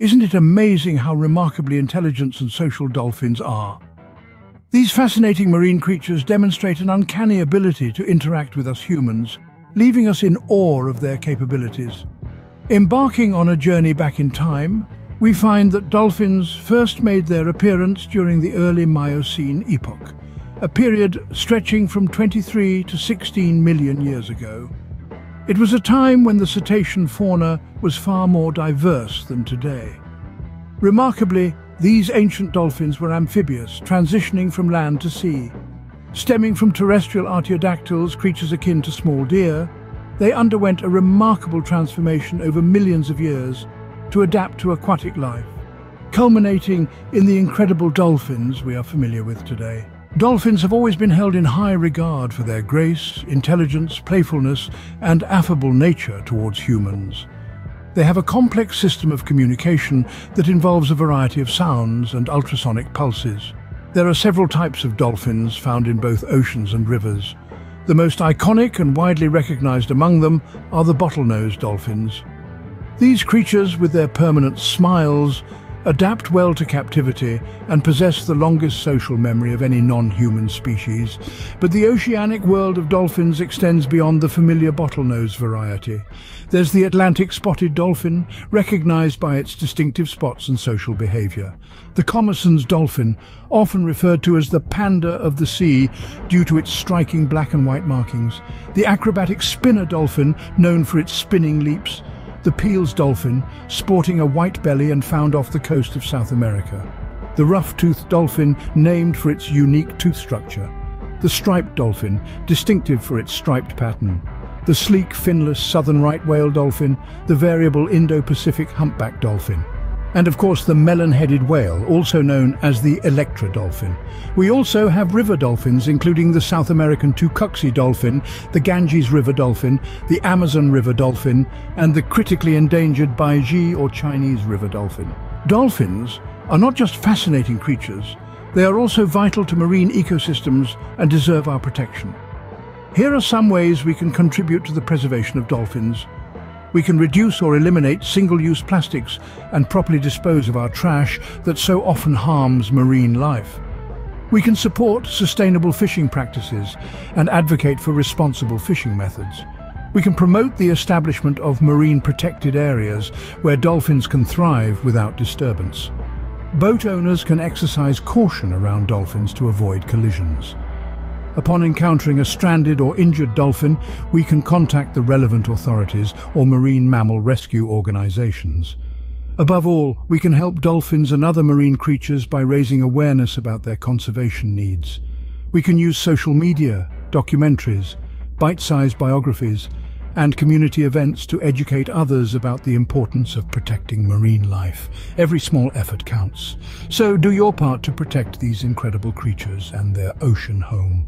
Isn't it amazing how remarkably intelligent and social dolphins are? These fascinating marine creatures demonstrate an uncanny ability to interact with us humans, leaving us in awe of their capabilities. Embarking on a journey back in time, we find that dolphins first made their appearance during the early Miocene epoch, a period stretching from 23 to 16 million years ago. It was a time when the cetacean fauna was far more diverse than today. Remarkably, these ancient dolphins were amphibious, transitioning from land to sea. Stemming from terrestrial artiodactyls, creatures akin to small deer, they underwent a remarkable transformation over millions of years to adapt to aquatic life, culminating in the incredible dolphins we are familiar with today. Dolphins have always been held in high regard for their grace, intelligence, playfulness and affable nature towards humans. They have a complex system of communication that involves a variety of sounds and ultrasonic pulses. There are several types of dolphins found in both oceans and rivers. The most iconic and widely recognized among them are the bottlenose dolphins. These creatures, with their permanent smiles, adapt well to captivity and possess the longest social memory of any non-human species, but the oceanic world of dolphins extends beyond the familiar bottlenose variety. There's the Atlantic spotted dolphin, recognized by its distinctive spots and social behavior. The Commerson's dolphin, often referred to as the panda of the sea due to its striking black and white markings. The acrobatic spinner dolphin, known for its spinning leaps, the Peale's dolphin, sporting a white belly and found off the coast of South America. The rough-toothed dolphin, named for its unique tooth structure. The striped dolphin, distinctive for its striped pattern. The sleek, finless southern right whale dolphin, the variable Indo-Pacific humpback dolphin and of course the melon-headed whale, also known as the Electra dolphin. We also have river dolphins, including the South American Tucuxi dolphin, the Ganges river dolphin, the Amazon river dolphin, and the critically endangered Baiji or Chinese river dolphin. Dolphins are not just fascinating creatures, they are also vital to marine ecosystems and deserve our protection. Here are some ways we can contribute to the preservation of dolphins we can reduce or eliminate single-use plastics and properly dispose of our trash that so often harms marine life. We can support sustainable fishing practices and advocate for responsible fishing methods. We can promote the establishment of marine protected areas where dolphins can thrive without disturbance. Boat owners can exercise caution around dolphins to avoid collisions. Upon encountering a stranded or injured dolphin, we can contact the relevant authorities or marine mammal rescue organizations. Above all, we can help dolphins and other marine creatures by raising awareness about their conservation needs. We can use social media, documentaries, bite-sized biographies, and community events to educate others about the importance of protecting marine life. Every small effort counts. So do your part to protect these incredible creatures and their ocean home.